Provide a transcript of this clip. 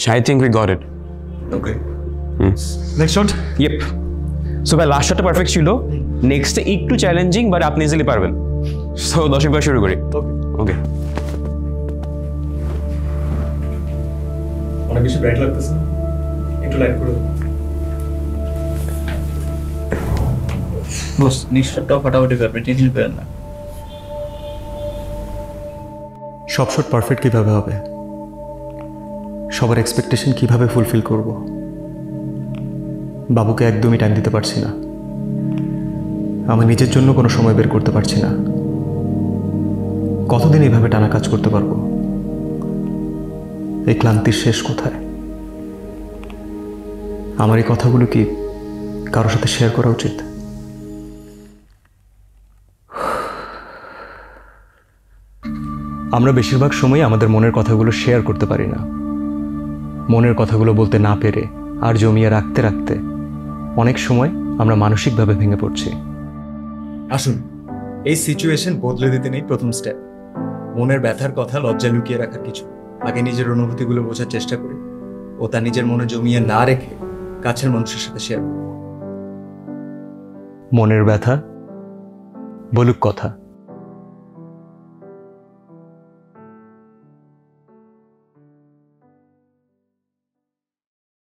আচ্ছা I think we got it okay next shot yep so ভাই last শটটা perfect ছিল। নেক্সটে একটু চ্যালেঞ্জিং বাট আপনি ইজিলি পারবেন। সো দশক বার শুরু করি। ওকে অনেক বেশি ব্রাইট লাগতেছে? একটু লাইট করে বস নিশ্চয়টাও ফাটাফাটি করবে টেনশন করেন না। সব শট পারফেক্ট কীভাবে হবে? সবার এক্সপেকটেশন কীভাবে ফুলফিল করব? বাবুকে একদমই টাইম দিতে পারছি না। আমার নিজের জন্য কোনো সময় বের করতে পারছি না। কতদিন এইভাবে টানা কাজ করতে পারব? এই ক্লান্তির শেষ কোথায়? আমার এই কথাগুলো কি কারোর সাথে শেয়ার করা উচিত? আমরা বেশিরভাগ সময় আমাদের মনের কথাগুলো শেয়ার করতে পারি না। মনের কথাগুলো বলতে না পেরে আর জমিয়ে রাখতে রাখতে অনেক সময় আমরা মানসিকভাবে ভেঙে পড়ছি। আসুন এই সিচুয়েশন বদলে দিতে নেই প্রথম স্টেপ মনের ব্যথার কথা লজ্জা লুকিয়ে রাখার কিছু। আগে নিজের অনুভূতিগুলো বোঝার চেষ্টা করি ও তা নিজের মনে জমিয়ে না রেখে কাছের মানুষের সাথে শেয়ার মনের ব্যথা বলুক কথা।